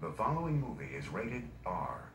The following movie is rated R.